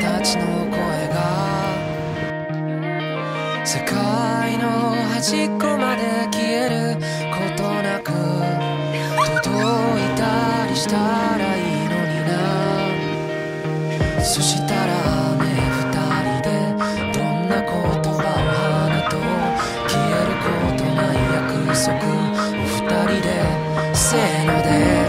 たちの声が世界の端っこまで消えることなく届いたりしたらいいのにな。そしたらね二人でどんな言葉を花と消えることない約束。を二人でせーので。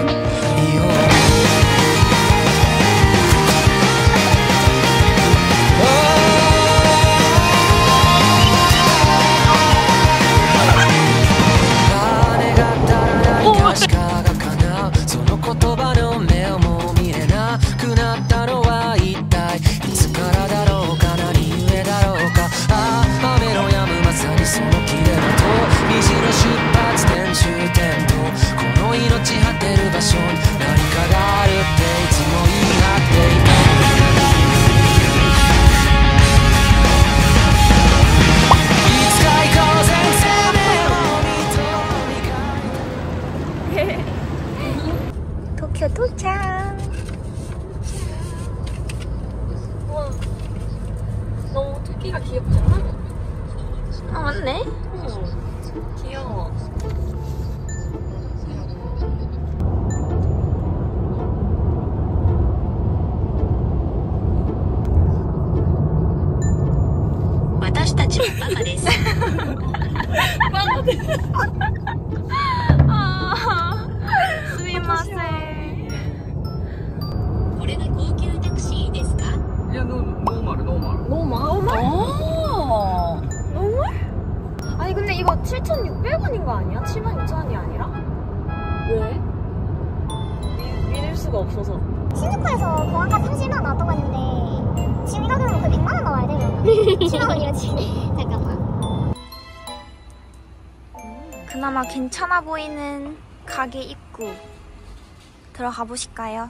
그냥 no, normal normal normal? normal? 오 normal? 아니 근데 이거 7,600원인 거 아니야? 76,000원이 아니라? 왜? 믿, 을 수가 없어서 신주쿠에서 공항까지 30만 나왔던 거 같는데 지금 가격으로 거의 100만 원 나와야 돼 그러면 10만 원이라지 잠깐만 음, 그나마 괜찮아 보이는 가게 입구 들어가 보실까요?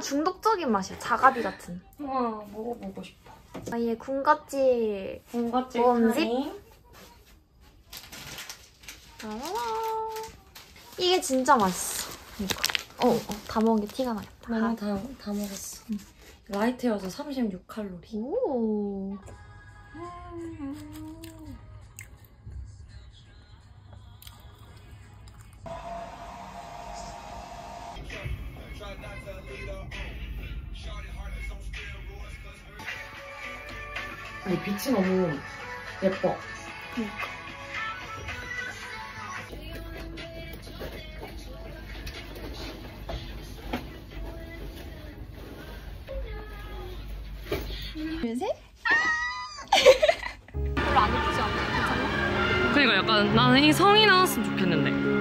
약간 중독적인 맛이야. 자가비 같은. 우와, 먹어보고 싶어. 아예 군것질. 군것질. 짜라란. 이게 진짜 맛있어. 이거. 어, 어, 다 먹은 게 티가 나겠다. 너무 다, 다 먹었어. 라이트여서 36칼로리. 오. 아니, 빛이 너무 예뻐. 그러니까 약간 나는 이 성이 나왔으면 좋겠는데.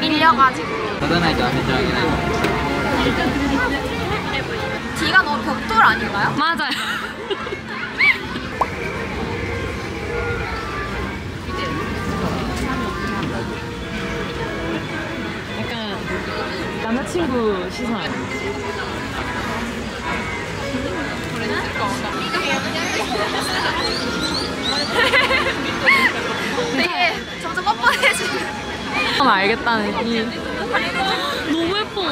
밀려가지고. 바다나이트 아메트랑이긴 하죠 뒤가 너무 벽돌 아닌가요? 맞아요. 약간 남자친구 시선. 알겠다는 이. 너무 예뻐.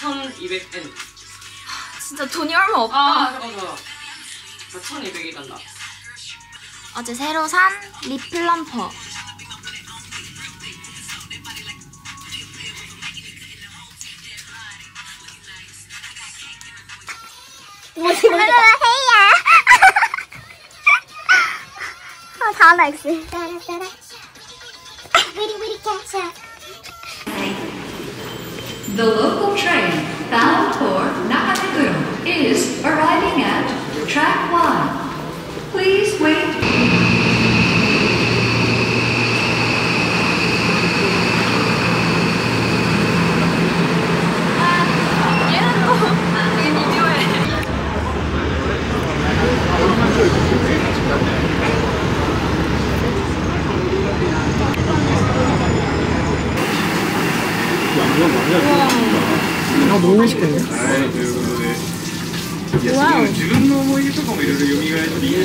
그러니까 1200N 진짜 돈이 얼마 없다. 아 잠깐만 나 1200이 간다 어제 새로 산 립 플럼퍼. 헤이야. 아, 다음 X. 위리 위리 캐쳐. The local train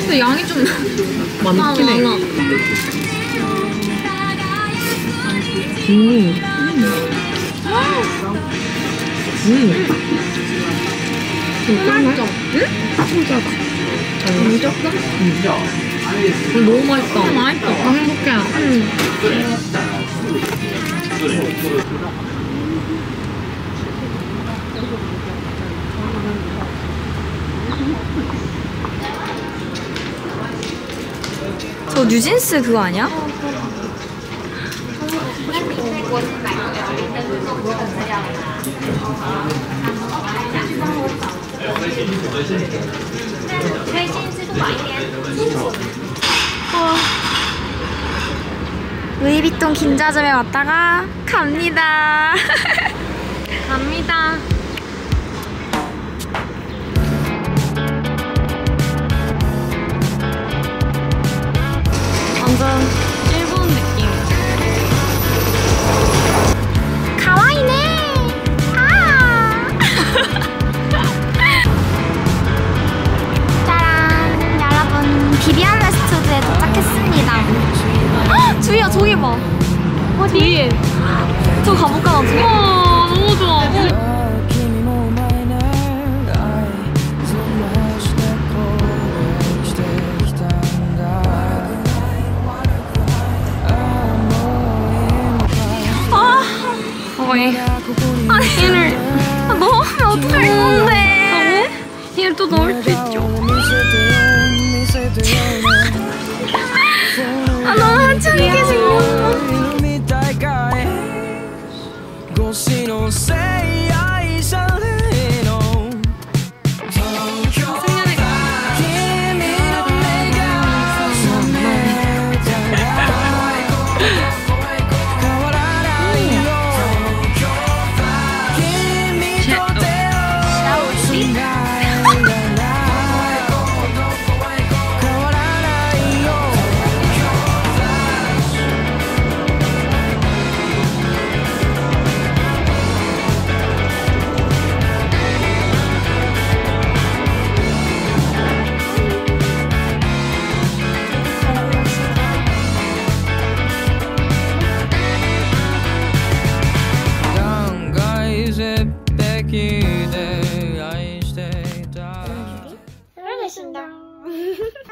근데 양이 좀 많긴 해. 너무 맛있다. 맛있다. 나 행복해. 저 뉴진스 그거 아니야? 루이비통 긴자점에 왔다가 갑니다. 갑니다. over. 네, 알겠습니다.